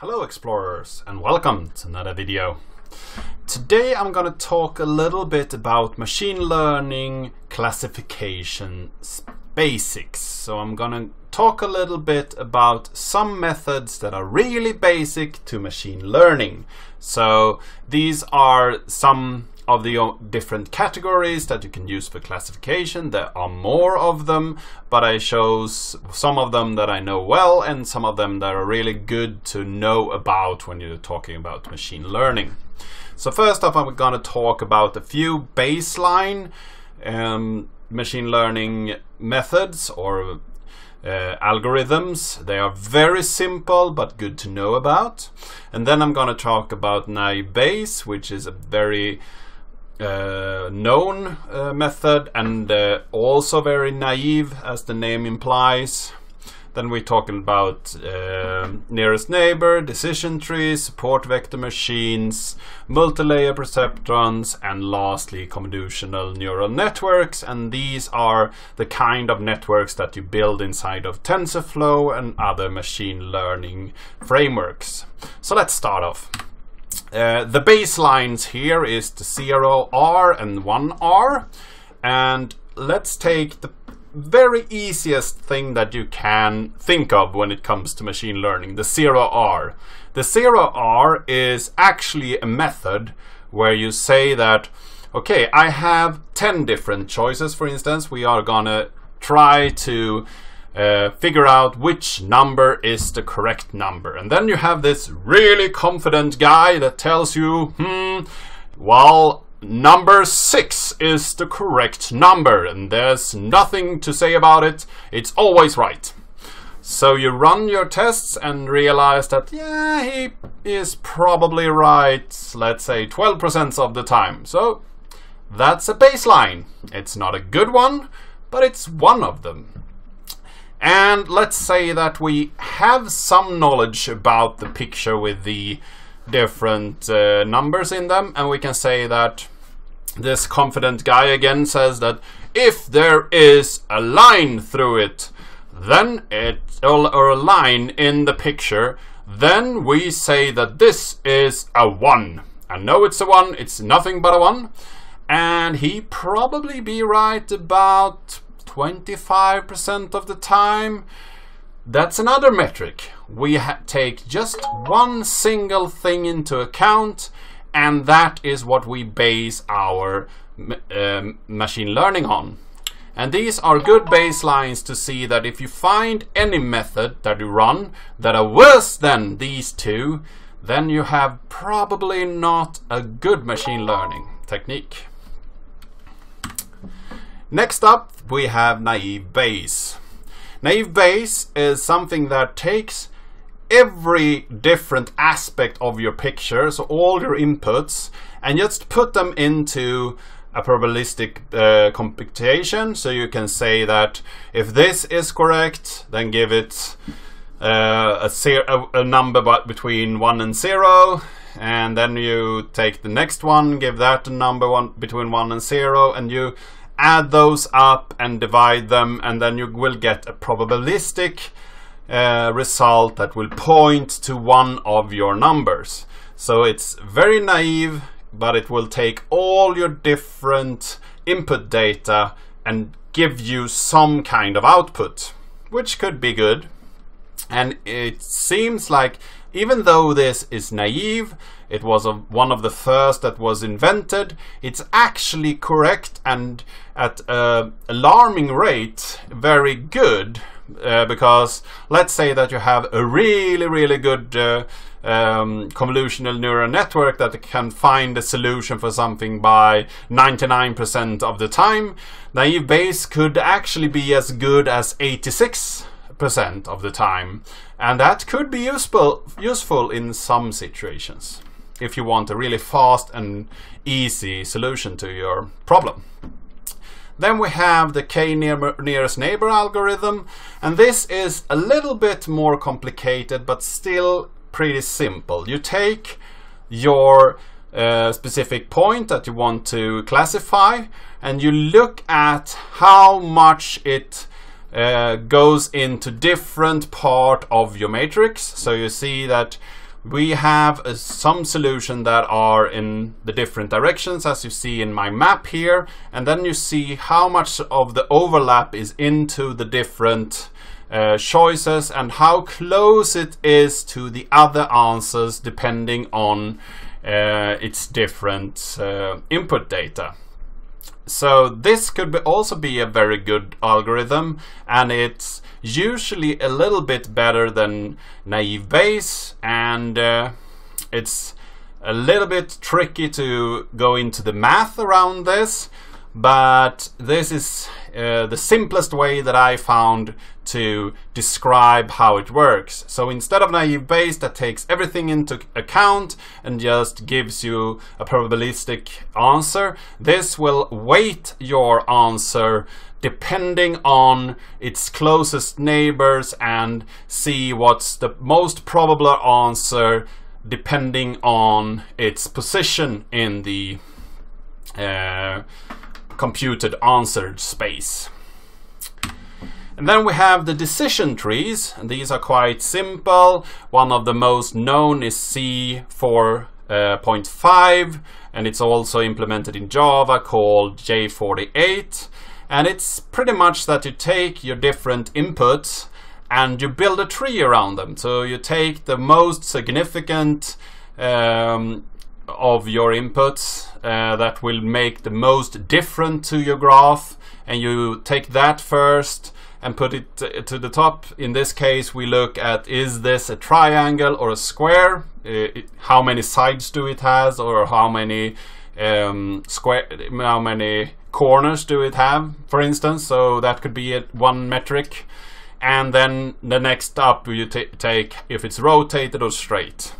Hello explorers and welcome to another video. Today I'm going to talk a little bit about machine learning classification basics. So I'm going to talk a little bit about some methods that are really basic to machine learning. So these are some of the uh, different categories that you can use for classification. There are more of them, but I chose some of them that I know well and some of them that are really good to know about when you're talking about machine learning. So first off, I'm going to talk about a few baseline um, machine learning methods or uh, algorithms. They are very simple but good to know about. And then I'm going to talk about naive Bayes, which is a very known uh, method and uh, also very naive as the name implies. Then we're talking about uh, nearest neighbor, decision trees, support vector machines, multi-layer perceptrons, and lastly convolutional neural networks. And these are the kind of networks that you build inside of TensorFlow and other machine learning frameworks. So let's start off. Uh, the baselines here is the 0R and 1R. And let's take the very easiest thing that you can think of when it comes to machine learning, the 0R. The 0R is actually a method where you say that, okay, I have 10 different choices, for instance. We are gonna try to uh, figure out which number is the correct number. And then you have this really confident guy that tells you, hmm, well, number six is the correct number, and there's nothing to say about it, it's always right. So you run your tests and realize that, yeah, he is probably right, let's say 12% of the time. So that's a baseline. It's not a good one, but it's one of them. And let's say that we have some knowledge about the picture with the different uh, numbers in them, and we can say that this confident guy again says that if there is a line through it, then it or a line in the picture, then we say that this is a 1. And no, it's a 1, it's nothing but a 1. And he probably be right about 25% of the time. That's another metric. We take just one single thing into account, and that is what we base our um, machine learning on. And these are good baselines to see that if you find any method that you run that are worse than these two, then you have probably not a good machine learning technique. Next up, we have naive Bayes. Naive Bayes is something that takes every different aspect of your picture, so all your inputs, and just put them into a probabilistic uh, computation. So you can say that if this is correct, then give it uh, a, a, number but between 1 and 0. And then you take the next one, give that a number one between 1 and 0, and you add those up and divide them and then you will get a probabilistic uh, result that will point to one of your numbers. So it's very naive, but it will take all your different input data and give you some kind of output, which could be good. And it seems like even though this is naive, it was a, one of the first that was invented, it's actually correct and at an alarming rate very good. Uh, because let's say that you have a really, really good uh, um, convolutional neural network that can find a solution for something by 99% of the time. Naive Bayes could actually be as good as 86 percent of the time and that could be useful useful in some situations if you want a really fast and easy solution to your problem. Then we have the k nearest neighbor algorithm and this is a little bit more complicated but still pretty simple. You take your uh, specific point that you want to classify and you look at how much it uh, goes into different part of your matrix. So you see that we have uh, some solution that are in the different directions as you see in my map here and then you see how much of the overlap is into the different uh, choices and how close it is to the other answers depending on uh, its different uh, input data. So this could be also be a very good algorithm and it's usually a little bit better than naive Bayes and uh, it's a little bit tricky to go into the math around this but this is uh, the simplest way that I found to describe how it works. So instead of naive Bayes that takes everything into account and just gives you a probabilistic answer, this will weight your answer depending on its closest neighbors and see what's the most probable answer depending on its position in the uh, computed answered space. And then we have the decision trees, and these are quite simple. One of the most known is C4.5, uh, and it's also implemented in Java called J48. And it's pretty much that you take your different inputs and you build a tree around them. So you take the most significant um, of your inputs uh, that will make the most different to your graph and you take that first and put it to the top. In this case we look at is this a triangle or a square? Uh, how many sides do it has or how many um, square how many corners do it have for instance so that could be one metric and then the next up you take if it's rotated or straight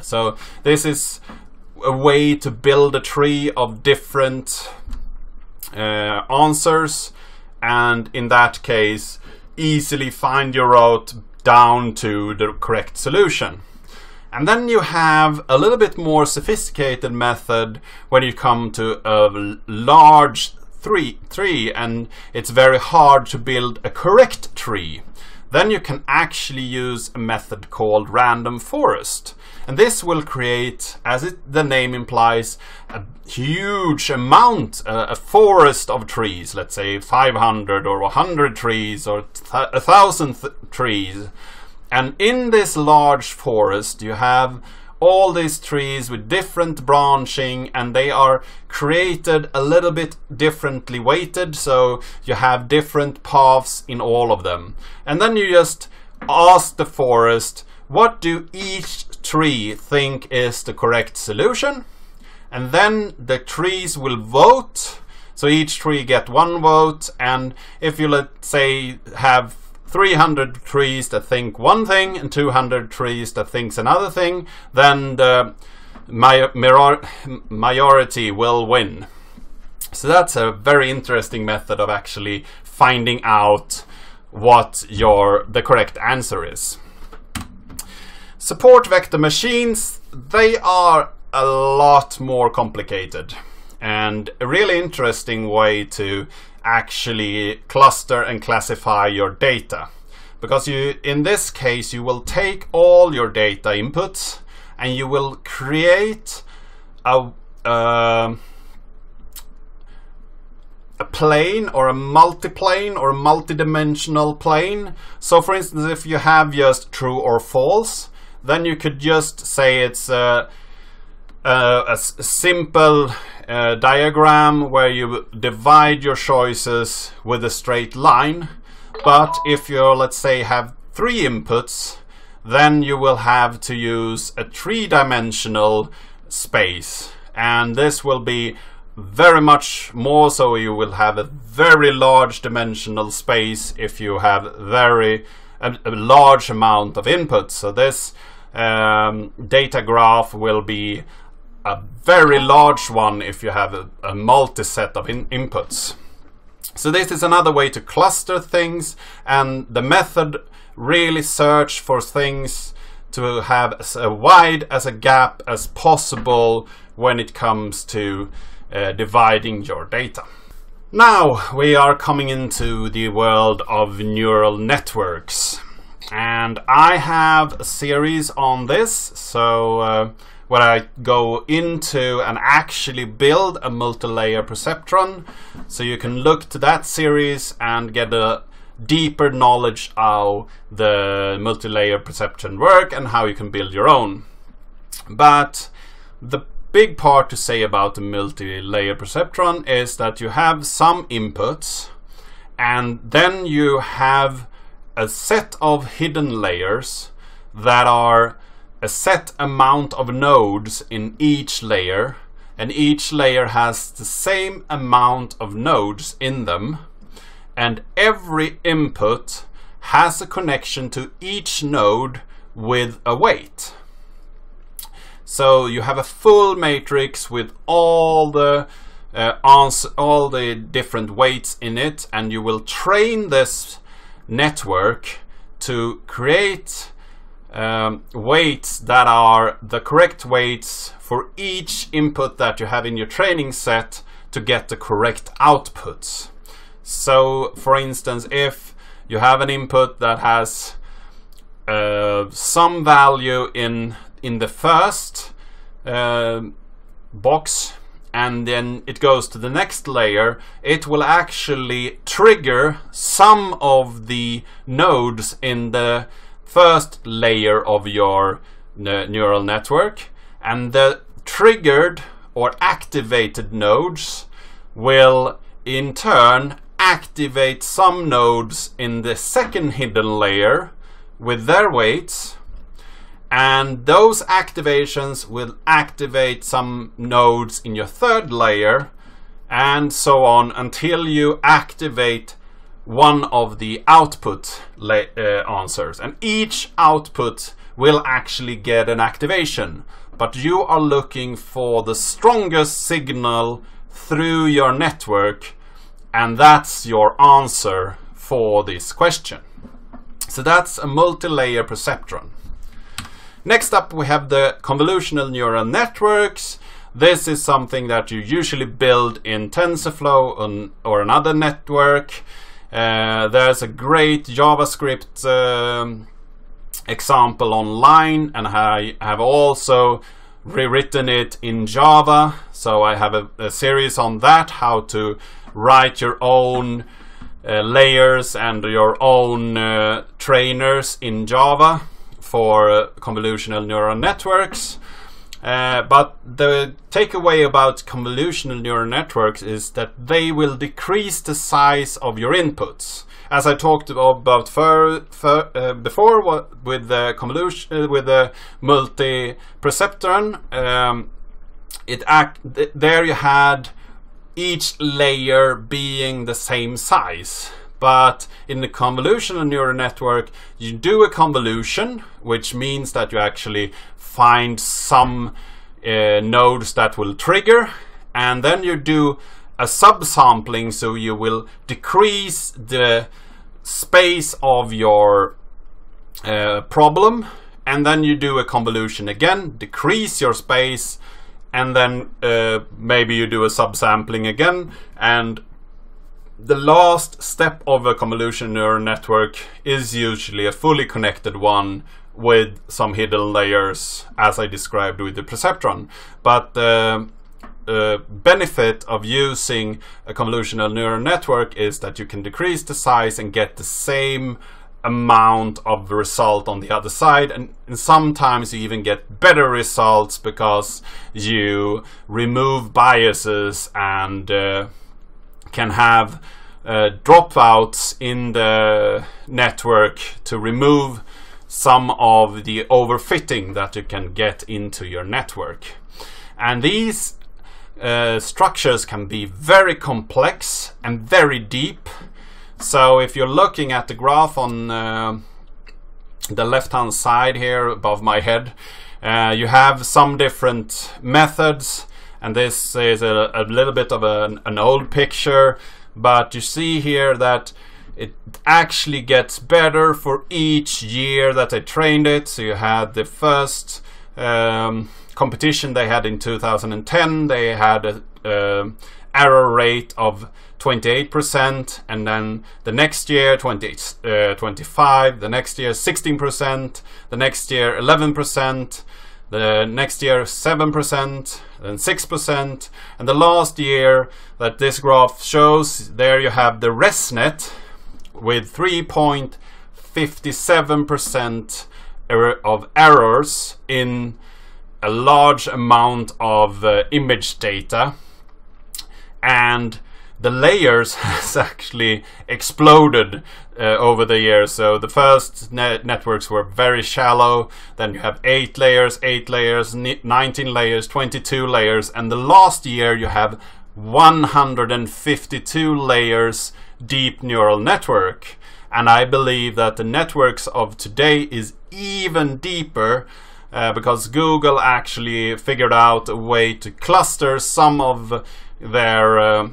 so this is a way to build a tree of different uh, answers and in that case easily find your route down to the correct solution. And then you have a little bit more sophisticated method when you come to a large tree, tree and it's very hard to build a correct tree. Then you can actually use a method called random forest. And this will create, as it, the name implies, a huge amount, uh, a forest of trees, let's say 500 or 100 trees or a thousand trees. And in this large forest you have all these trees with different branching and they are created a little bit differently weighted so you have different paths in all of them. And then you just ask the forest what do each tree think is the correct solution? And then the trees will vote. So each tree get one vote and if you let's say have 300 trees that think one thing and 200 trees that thinks another thing then the majority will win. So that's a very interesting method of actually finding out what your the correct answer is. Support vector machines, they are a lot more complicated and a really interesting way to actually cluster and classify your data. Because you, in this case, you will take all your data inputs and you will create a, uh, a plane or a multiplane or a multidimensional plane. So for instance, if you have just true or false, then you could just say it's a, a, a simple uh, diagram where you divide your choices with a straight line. But if you, let's say, have three inputs, then you will have to use a three-dimensional space. And this will be very much more so you will have a very large dimensional space if you have very a, a large amount of inputs. So this um, data graph will be a very large one if you have a, a multi-set of in inputs. So this is another way to cluster things and the method really search for things to have as wide as a gap as possible when it comes to uh, dividing your data. Now we are coming into the world of neural networks. and I have a series on this so uh, where I go into and actually build a multi-layer perceptron. So you can look to that series and get a deeper knowledge how the multi-layer perceptron work and how you can build your own. But the big part to say about the multi-layer perceptron is that you have some inputs and then you have a set of hidden layers that are a set amount of nodes in each layer and each layer has the same amount of nodes in them and every input has a connection to each node with a weight. So you have a full matrix with all the uh, all the different weights in it and you will train this network to create um, weights that are the correct weights for each input that you have in your training set to get the correct outputs. So, for instance, if you have an input that has uh, some value in in the first uh, box and then it goes to the next layer, it will actually trigger some of the nodes in the first layer of your neural network and the triggered or activated nodes will in turn activate some nodes in the second hidden layer with their weights and those activations will activate some nodes in your third layer and so on until you activate one of the output uh, answers and each output will actually get an activation but you are looking for the strongest signal through your network and that's your answer for this question so that's a multi-layer perceptron Next up we have the convolutional neural networks. This is something that you usually build in TensorFlow or another network. Uh, there's a great JavaScript um, example online and I have also rewritten it in Java. So I have a, a series on that, how to write your own uh, layers and your own uh, trainers in Java for uh, convolutional neural networks. Uh, but the takeaway about convolutional neural networks is that they will decrease the size of your inputs. As I talked about uh, before with the convolution uh, with the multi-perceptron, um, it act th there you had each layer being the same size. But in the convolutional neural network, you do a convolution, which means that you actually find some uh, nodes that will trigger, and then you do a subsampling, so you will decrease the space of your uh, problem, and then you do a convolution again, decrease your space, and then uh, maybe you do a subsampling again, and the last step of a convolution neural network is usually a fully connected one with some hidden layers as I described with the perceptron. But the uh, benefit of using a convolutional neural network is that you can decrease the size and get the same amount of result on the other side and, and, sometimes you even get better results because you remove biases and uh, can have uh, dropouts in the network to remove some of the overfitting that you can get into your network. And these uh, structures can be very complex and very deep. So if you're looking at the graph on uh, the left hand side here above my head, uh, you have some different methods and this is a, a little bit of an, an old picture but you see here that it actually gets better for each year that I trained it. So you had the first um, competition they had in 2010 they had a, uh, error rate of 28% and then the next year 20, uh, 25 the next year 16% the next year 11% the next year 7% then 6% and the last year that this graph shows there you have the ResNet with 3.57% er of errors in a large amount of uh, image data and the layers has actually exploded uh, over the years. So the first net networks were very shallow. Then you have eight layers, eight layers, 19 layers, 22 layers, and the last year you have 152 layers deep neural network. And I believe that the networks of today is even deeper uh, because Google actually figured out a way to cluster some of their uh,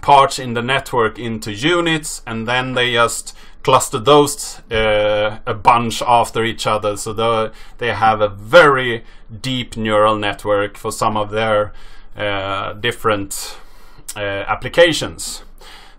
parts in the network into units and then they just cluster those uh, a bunch after each other so the, they have a very deep neural network for some of their different uh, applications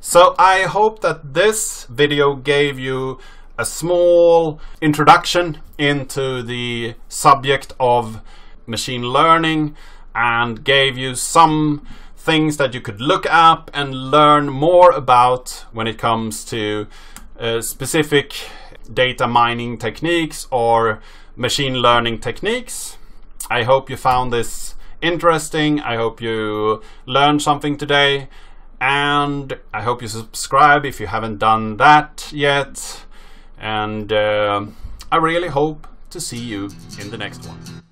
so I hope that this video gave you a small introduction into the subject of machine learning and gave you some things that you could look up and learn more about when it comes to uh, specific data mining techniques or machine learning techniques. I hope you found this interesting. I hope you learned something today. And I hope you subscribe if you haven't done that yet. And uh, I really hope to see you in the next one.